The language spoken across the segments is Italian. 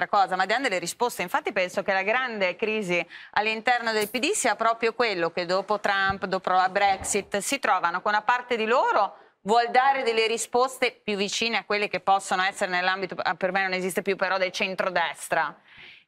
un'altra cosa, ma diamo delle risposte. Infatti penso che la grande crisi all'interno del PD sia proprio quello che dopo Trump, dopo la Brexit, si trovano con una parte di loro vuol dare delle risposte più vicine a quelle che possono essere nell'ambito, ah, per me non esiste più però, del centrodestra.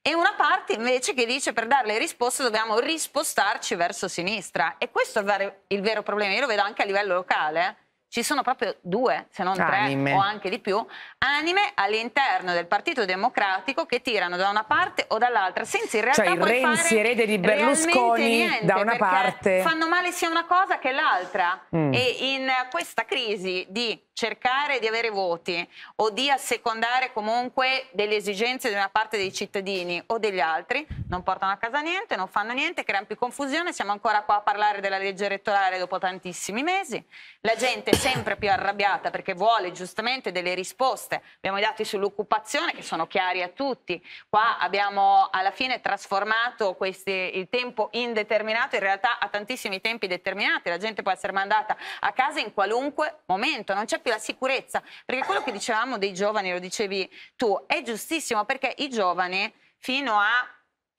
E una parte invece che dice per dare le risposte dobbiamo rispostarci verso sinistra. E questo è il vero, il vero problema. Io lo vedo anche a livello locale ci sono proprio due, se non tre anime. o anche di più, anime all'interno del Partito Democratico che tirano da una parte o dall'altra, senza in realtà cioè, poi Renzi, erede di Berlusconi niente, da una parte. Fanno male sia una cosa che l'altra. Mm. E in questa crisi di cercare di avere voti o di assecondare comunque delle esigenze di una parte dei cittadini o degli altri, non portano a casa niente, non fanno niente, creano più confusione, siamo ancora qua a parlare della legge elettorale dopo tantissimi mesi, la gente è sempre più arrabbiata perché vuole giustamente delle risposte, abbiamo i dati sull'occupazione che sono chiari a tutti, qua abbiamo alla fine trasformato questi, il tempo indeterminato in realtà a tantissimi tempi determinati, la gente può essere mandata a casa in qualunque momento, non c'è più la sicurezza, perché quello che dicevamo dei giovani, lo dicevi tu, è giustissimo perché i giovani fino a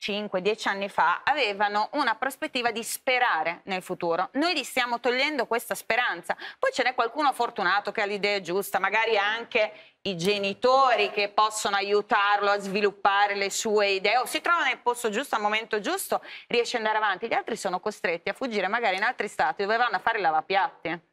5-10 anni fa avevano una prospettiva di sperare nel futuro. Noi gli stiamo togliendo questa speranza. Poi ce n'è qualcuno fortunato che ha l'idea giusta, magari anche i genitori che possono aiutarlo a sviluppare le sue idee o si trova nel posto giusto al momento giusto, riesce ad andare avanti. Gli altri sono costretti a fuggire magari in altri stati dove vanno a fare lavapiatti.